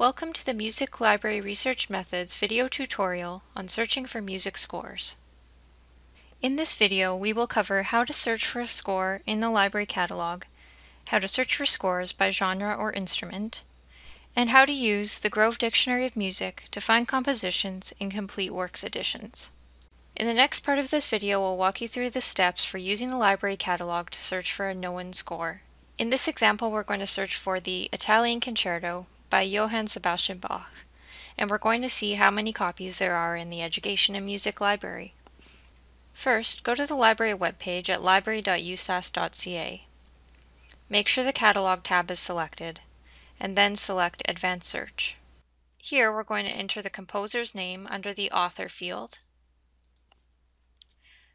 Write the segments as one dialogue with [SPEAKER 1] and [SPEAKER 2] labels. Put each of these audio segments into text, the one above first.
[SPEAKER 1] Welcome to the Music Library Research Methods video tutorial on searching for music scores. In this video, we will cover how to search for a score in the library catalog, how to search for scores by genre or instrument, and how to use the Grove Dictionary of Music to find compositions in complete works editions. In the next part of this video, we'll walk you through the steps for using the library catalog to search for a known score. In this example, we're going to search for the Italian Concerto by Johann Sebastian Bach, and we're going to see how many copies there are in the Education and Music Library. First, go to the library webpage at library.usask.ca. Make sure the Catalog tab is selected, and then select Advanced Search. Here we're going to enter the composer's name under the Author field.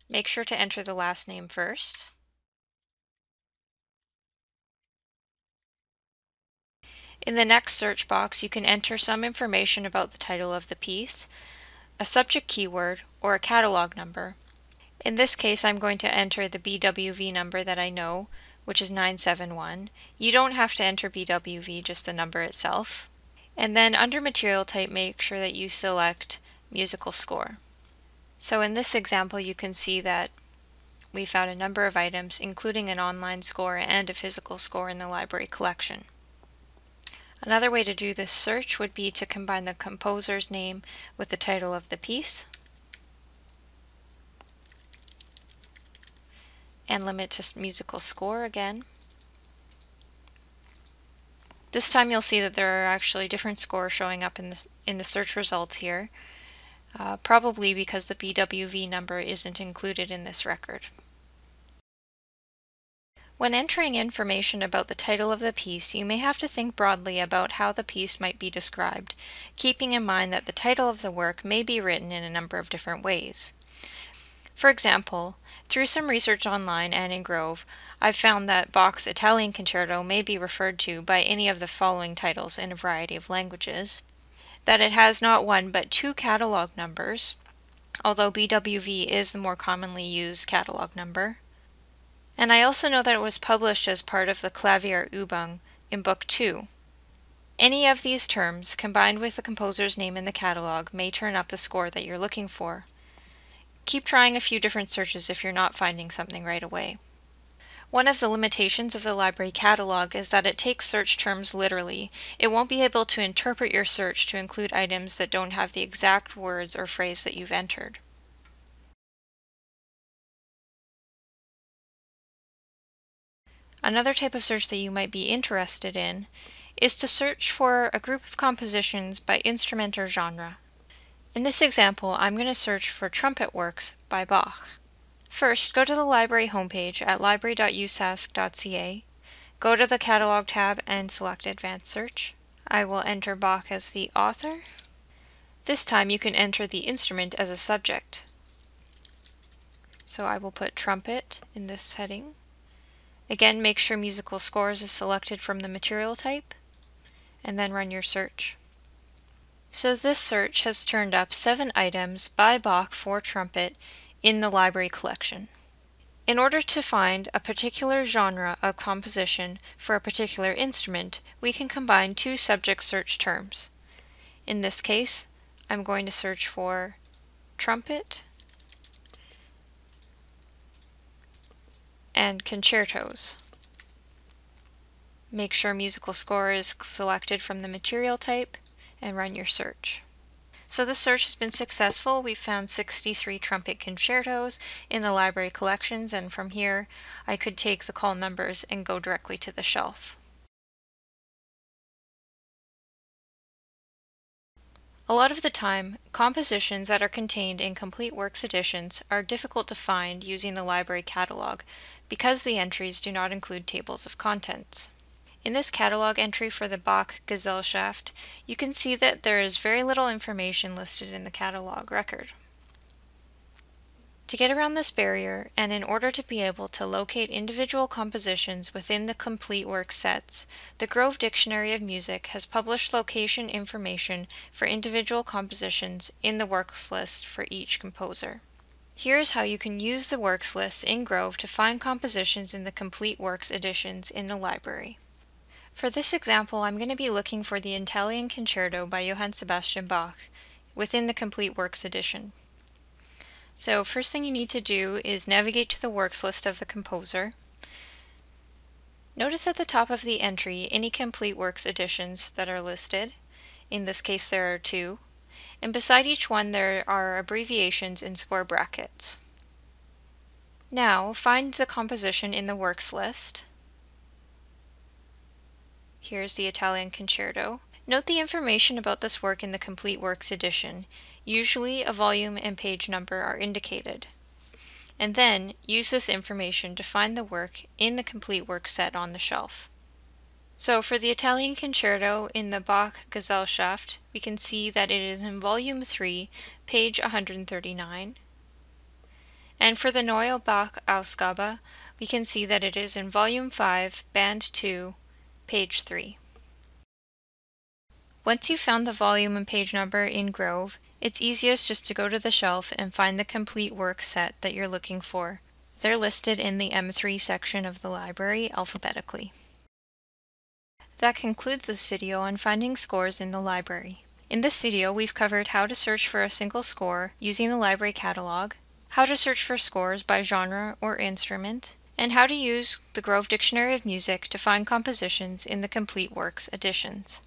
[SPEAKER 1] Make sure to enter the last name first. In the next search box, you can enter some information about the title of the piece, a subject keyword, or a catalog number. In this case, I'm going to enter the BWV number that I know, which is 971. You don't have to enter BWV, just the number itself. And then under material type, make sure that you select musical score. So in this example, you can see that we found a number of items, including an online score and a physical score in the library collection. Another way to do this search would be to combine the composer's name with the title of the piece and limit to musical score again. This time you'll see that there are actually different scores showing up in the, in the search results here, uh, probably because the BWV number isn't included in this record. When entering information about the title of the piece, you may have to think broadly about how the piece might be described, keeping in mind that the title of the work may be written in a number of different ways. For example, through some research online and in Grove, I've found that Bach's Italian Concerto may be referred to by any of the following titles in a variety of languages, that it has not one but two catalog numbers, although BWV is the more commonly used catalog number, and I also know that it was published as part of the Klavierübung in Book 2. Any of these terms, combined with the composer's name in the catalog, may turn up the score that you're looking for. Keep trying a few different searches if you're not finding something right away. One of the limitations of the library catalog is that it takes search terms literally. It won't be able to interpret your search to include items that don't have the exact words or phrase that you've entered. Another type of search that you might be interested in is to search for a group of compositions by instrument or genre. In this example, I'm going to search for trumpet works by Bach. First, go to the library homepage at library.usask.ca. go to the Catalog tab and select Advanced Search. I will enter Bach as the author. This time you can enter the instrument as a subject. So I will put trumpet in this heading. Again, make sure musical scores is selected from the material type, and then run your search. So this search has turned up seven items by Bach for trumpet in the library collection. In order to find a particular genre of composition for a particular instrument, we can combine two subject search terms. In this case, I'm going to search for trumpet and concertos. Make sure musical score is selected from the material type and run your search. So this search has been successful. We've found 63 trumpet concertos in the library collections and from here I could take the call numbers and go directly to the shelf. A lot of the time, compositions that are contained in complete works editions are difficult to find using the library catalog because the entries do not include tables of contents. In this catalog entry for the Bach Gesellschaft, you can see that there is very little information listed in the catalog record. To get around this barrier, and in order to be able to locate individual compositions within the complete work sets, the Grove Dictionary of Music has published location information for individual compositions in the works list for each composer. Here's how you can use the works list in Grove to find compositions in the complete works editions in the library. For this example, I'm going to be looking for the Italian Concerto by Johann Sebastian Bach within the Complete Works edition. So first thing you need to do is navigate to the works list of the composer. Notice at the top of the entry any Complete Works editions that are listed. In this case there are two. And beside each one there are abbreviations in square brackets. Now find the composition in the works list Here's the Italian Concerto. Note the information about this work in the Complete Works edition. Usually a volume and page number are indicated. And then use this information to find the work in the Complete Works set on the shelf. So for the Italian Concerto in the Bach Gesellschaft, we can see that it is in volume 3, page 139. And for the Neue Bach Ausgabe, we can see that it is in volume 5, band 2, page 3. Once you've found the volume and page number in Grove, it's easiest just to go to the shelf and find the complete work set that you're looking for. They're listed in the M3 section of the library alphabetically. That concludes this video on finding scores in the library. In this video, we've covered how to search for a single score using the library catalog, how to search for scores by genre or instrument, and how to use the Grove Dictionary of Music to find compositions in the Complete Works editions.